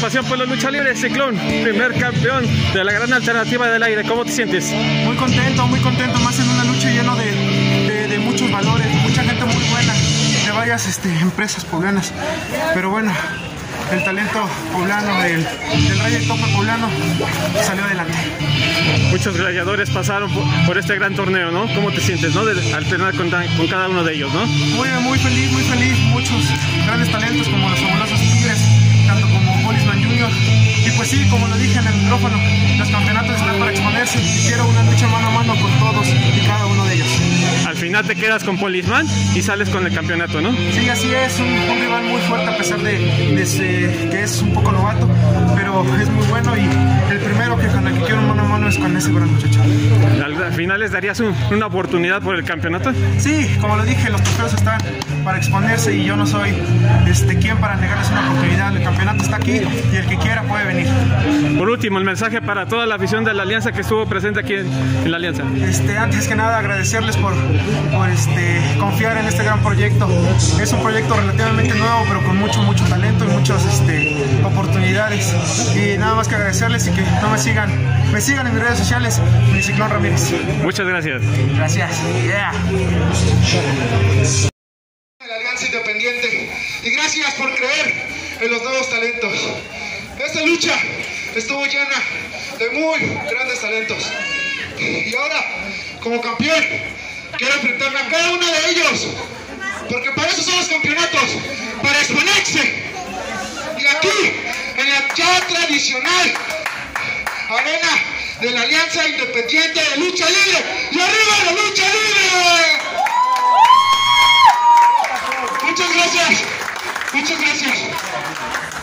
pasión por la lucha libre, Ciclón, primer campeón de la gran alternativa del aire. ¿Cómo te sientes? Muy contento, muy contento, más en una lucha lleno de, de, de muchos valores, mucha gente muy buena, de varias este, empresas poblanas. Pero bueno, el talento poblano, del, del rey del tope poblano, salió adelante. Muchos gladiadores pasaron por, por este gran torneo, ¿no? ¿Cómo te sientes, no? De alternar con, con, cada uno de ellos, ¿no? Muy, muy feliz, muy feliz. Muchos grandes talentos sí, como lo dije en el micrófono, los campeonatos están para exponerse y quiero una lucha mano a mano con todos y cada uno de ellos. Al final te quedas con Polisman y sales con el campeonato, ¿no? Sí, así es, un, un rival muy fuerte a pesar de, de que es un poco novato, pero es muy bueno y el primero que mano es con ese gran muchacho. ¿Al final les darías un, una oportunidad por el campeonato? Sí, como lo dije, los trofeos están para exponerse y yo no soy este, quien para negarles una oportunidad. El campeonato está aquí y el que quiera puede venir. Por último, el mensaje para toda la afición de la Alianza que estuvo presente aquí en, en la Alianza. Este, antes que nada, agradecerles por, por este, confiar en este gran proyecto. Es un proyecto relativamente nuevo, pero con mucho, mucho talento y muchas este, oportunidades. Y nada más que agradecerles y que no me sigan, me sigan en mis redes sociales, mi Ciclón Ramírez. Muchas gracias. Gracias. Yeah. La Alianza Independiente. Y gracias por creer en los nuevos talentos. Esta lucha estuvo llena de muy grandes talentos. Y ahora, como campeón, quiero enfrentarme a cada uno de ellos. Porque para eso son los campeonatos, para exponerse. Y aquí, en la ya tradicional arena de la Alianza Independiente de Lucha Libre. ¡Y arriba la lucha libre! Muchas gracias. Muchas gracias.